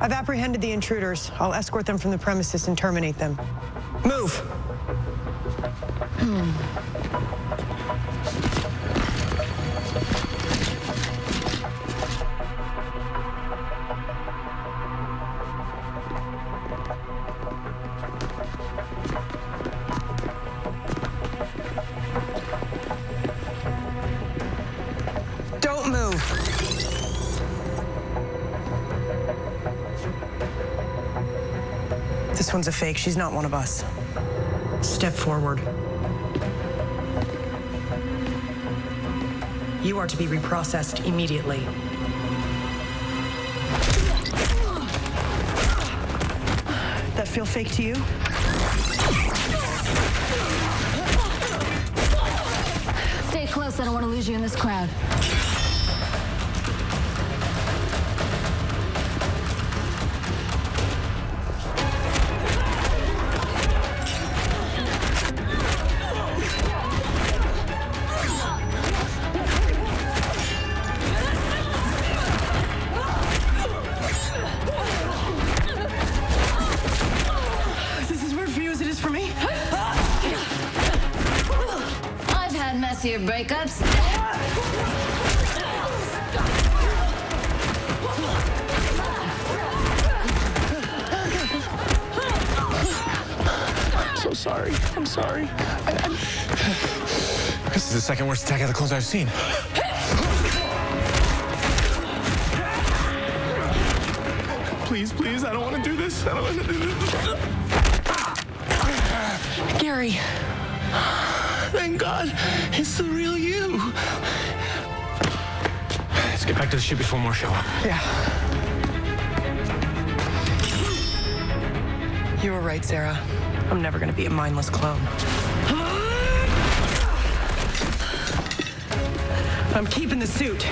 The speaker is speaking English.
I've apprehended the intruders. I'll escort them from the premises and terminate them. Move! Don't move! This one's a fake. She's not one of us. Step forward. You are to be reprocessed immediately. That feel fake to you? Stay close. I don't want to lose you in this crowd. Is weird for you as it is for me. I've had messier breakups. so sorry. I'm sorry. I, I'm... This is the second worst Attack of the Clones I've seen. Please, please, I don't want to do this. I don't want to do this. Gary. Thank God, it's the real you. Let's get back to the ship before more show up. Yeah. You were right, Sara. I'm never gonna be a mindless clone. I'm keeping the suit.